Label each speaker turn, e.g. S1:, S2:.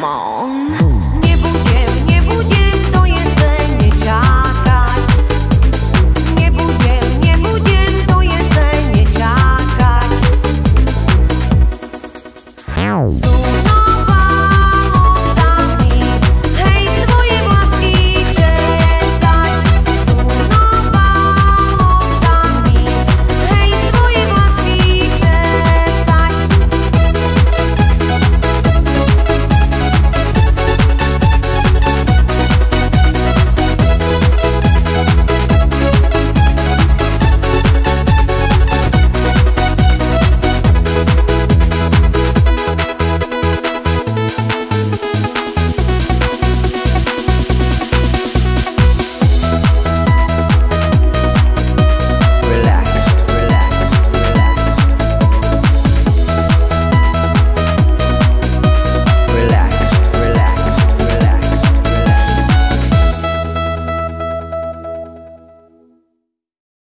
S1: 毛。